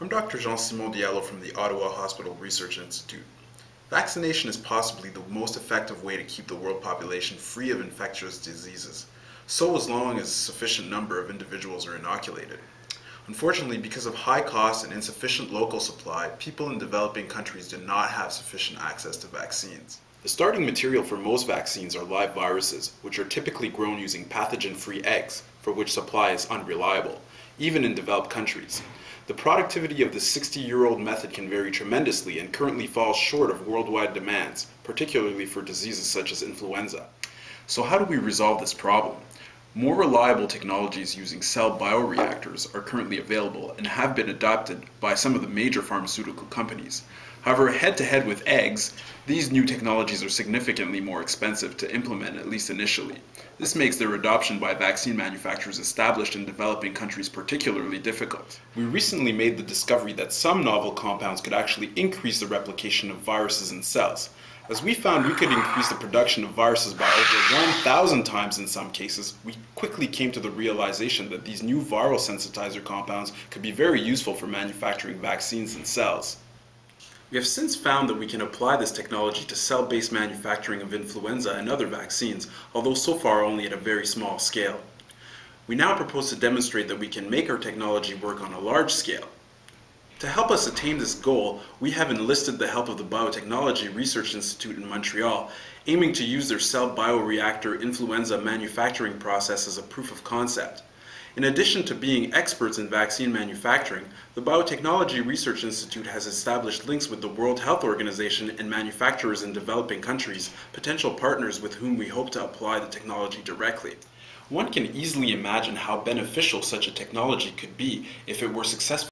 I'm Dr. Jean-Simon Diallo from the Ottawa Hospital Research Institute. Vaccination is possibly the most effective way to keep the world population free of infectious diseases, so as long as a sufficient number of individuals are inoculated. Unfortunately, because of high costs and insufficient local supply, people in developing countries do not have sufficient access to vaccines. The starting material for most vaccines are live viruses, which are typically grown using pathogen-free eggs, for which supply is unreliable, even in developed countries. The productivity of the 60-year-old method can vary tremendously and currently falls short of worldwide demands, particularly for diseases such as influenza. So how do we resolve this problem? More reliable technologies using cell bioreactors are currently available and have been adopted by some of the major pharmaceutical companies. However, head-to-head with eggs, these new technologies are significantly more expensive to implement, at least initially. This makes their adoption by vaccine manufacturers established in developing countries particularly difficult. We recently made the discovery that some novel compounds could actually increase the replication of viruses in cells. As we found we could increase the production of viruses by over 1,000 times in some cases, we quickly came to the realization that these new viral sensitizer compounds could be very useful for manufacturing vaccines in cells. We have since found that we can apply this technology to cell-based manufacturing of influenza and other vaccines, although so far only at a very small scale. We now propose to demonstrate that we can make our technology work on a large scale. To help us attain this goal, we have enlisted the help of the Biotechnology Research Institute in Montreal, aiming to use their cell bioreactor influenza manufacturing process as a proof of concept. In addition to being experts in vaccine manufacturing, the Biotechnology Research Institute has established links with the World Health Organization and manufacturers in developing countries, potential partners with whom we hope to apply the technology directly. One can easily imagine how beneficial such a technology could be if it were successful.